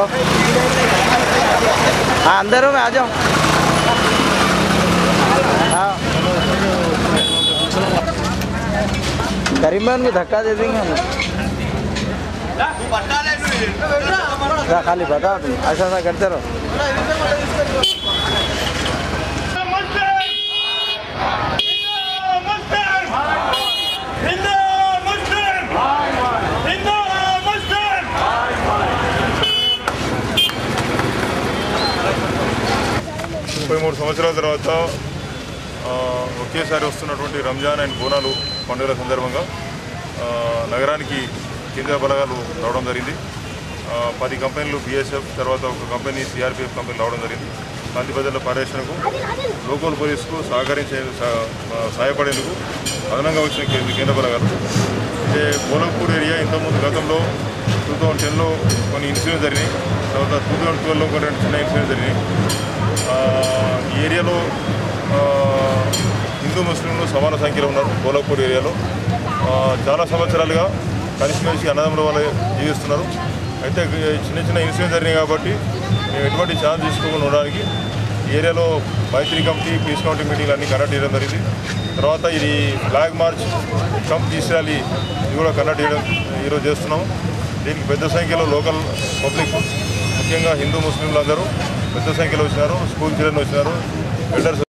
जाओ हाँ अंदर हूँ मैं आ जाऊँ हाँ में उनको धक्का दे देंगे हम खाली बताओ तुम ऐसा ऐसा करते रहो ముప్పై మూడు సంవత్సరాల తర్వాత ఒకేసారి వస్తున్నటువంటి రంజాన్ అండ్ బోనాలు పండుగల సందర్భంగా నగరానికి కేంద్ర బలగాలు రావడం జరిగింది. పది కంపెనీలు బీఎస్ఎఫ్ తర్వాత ఒక కంపెనీ సిఆర్పిఎఫ్ కంపెనీ రావడం జరిగింది. కాంతి ప్రజల పరిరక్షణకు లోకల్ పోలీసుకు సహకరించే సహాయపడేందుకు అదనంగా వచ్చిన కేంద్ర బలగాలు. అంటే బోలంపూర్ ఏరియా ఇంతకుముందు గతంలో టూ థౌజండ్ టెన్లో కొన్ని ఇన్సిడెంట్స్ జరిగినాయి. తర్వాత టూ థౌజండ్ ట్వెల్వ్లో కొన్ని చిన్న ఇన్సిడెంట్స్ జరిగినాయి. ఏరియాలో హిందూ ముస్లింలు సమాన సంఖ్యలో ఉన్నారు గోలపూర్ ఏరియాలో. చాలా సంవత్సరాలుగా కలిసిమెలిసి అన్నదమ్ముల వాళ్ళు జీవిస్తున్నారు. అయితే చిన్న చిన్న ఇన్సిడెంట్ జరిగినాయి కాబట్టి మేము ఎటువంటి ఛాన్స్ తీసుకోకుండా ఉండడానికి ఈ ఏరియాలో మైత్రి కమిటీ పీస్ కమిటీ మీటింగ్ అన్నీ కండక్ట్ చేయడం జరిగింది. తర్వాత ఇది ఫ్లాగ్ మార్చ్ కమ్ తీసుకురాలి ఇది కూడా కండక్ట్ చేయడం ఈరోజు చేస్తున్నాము. దీనికి పెద్ద సంఖ్యలో లోకల్ పబ్లిక్ ముఖ్యంగా హిందూ ముస్లింలు అందరూ పెద్ద సంఖ్యలో వచ్చినారు స్కూల్ చిల్డ్రన్ వచ్చినారు బిల్డర్స్